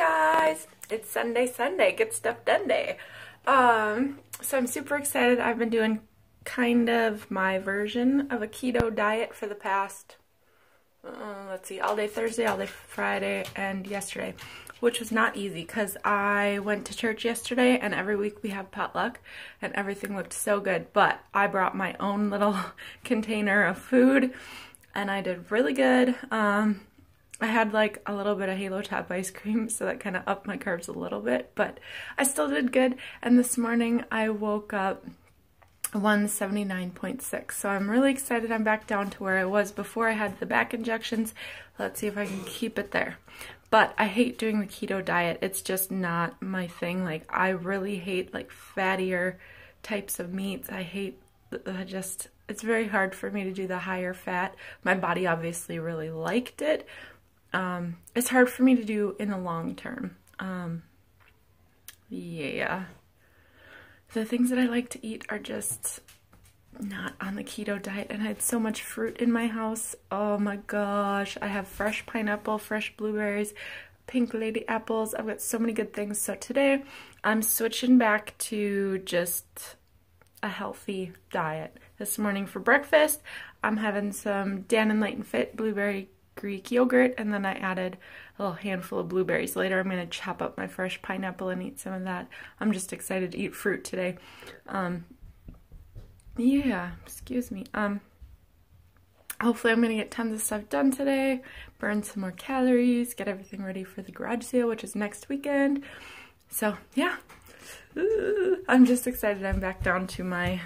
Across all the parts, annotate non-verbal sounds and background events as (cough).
guys! It's Sunday, Sunday, get stuff done day. Um, so I'm super excited. I've been doing kind of my version of a keto diet for the past, uh, let's see, all day Thursday, all day Friday, and yesterday, which was not easy because I went to church yesterday and every week we have potluck and everything looked so good, but I brought my own little (laughs) container of food and I did really good. Um, I had like a little bit of Halo Top ice cream, so that kind of upped my carbs a little bit, but I still did good. And this morning I woke up 179.6, so I'm really excited I'm back down to where I was before I had the back injections. Let's see if I can keep it there. But I hate doing the keto diet. It's just not my thing. Like, I really hate like fattier types of meats. I hate I just, it's very hard for me to do the higher fat. My body obviously really liked it, um, it's hard for me to do in the long term. Um, yeah. The things that I like to eat are just not on the keto diet and I had so much fruit in my house. Oh my gosh. I have fresh pineapple, fresh blueberries, pink lady apples. I've got so many good things. So today I'm switching back to just a healthy diet. This morning for breakfast, I'm having some Dannon Light and Fit blueberry Greek yogurt, and then I added a little handful of blueberries. Later, I'm going to chop up my fresh pineapple and eat some of that. I'm just excited to eat fruit today. Um, yeah, excuse me. Um, hopefully, I'm going to get tons of stuff done today, burn some more calories, get everything ready for the garage sale, which is next weekend. So, yeah, I'm just excited I'm back down to my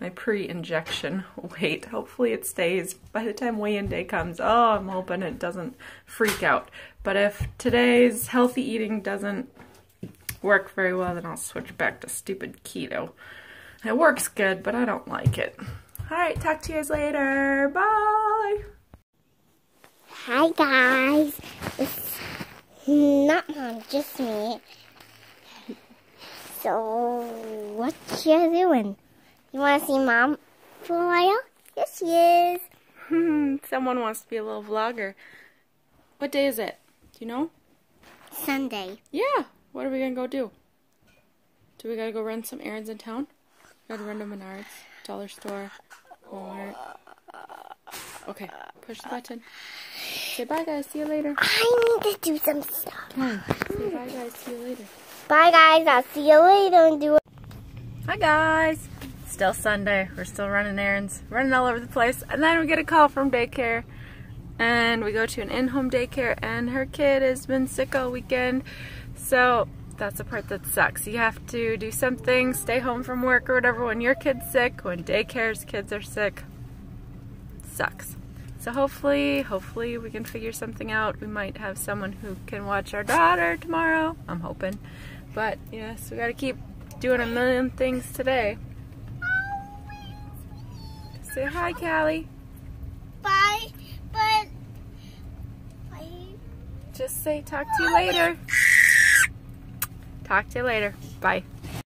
my pre-injection weight. Hopefully it stays by the time weigh-in day comes. Oh, I'm hoping it doesn't freak out. But if today's healthy eating doesn't work very well, then I'll switch back to stupid keto. It works good, but I don't like it. All right, talk to you guys later. Bye. Hi, guys. It's not mom, just me. So, what you doing? You want to see Mom for a while? Yes, she is. Hmm, someone wants to be a little vlogger. What day is it? Do you know? Sunday. Yeah. What are we going to go do? Do we got to go run some errands in town? Got to run to Menards, Dollar Store, Walmart. Okay, push the button. Say bye, guys. See you later. I need to do some stuff. Come Say bye, guys. See you later. Bye, guys. I'll see you later and do it. Hi, guys still Sunday. We're still running errands, running all over the place. And then we get a call from daycare. And we go to an in-home daycare and her kid has been sick all weekend. So that's the part that sucks. You have to do something, stay home from work or whatever when your kid's sick, when daycare's kids are sick. sucks. So hopefully, hopefully we can figure something out. We might have someone who can watch our daughter tomorrow. I'm hoping. But yes, we gotta keep doing a million things today. Say hi, Callie. Bye, but... Bye. Just say talk to you later. Talk to you later. Bye.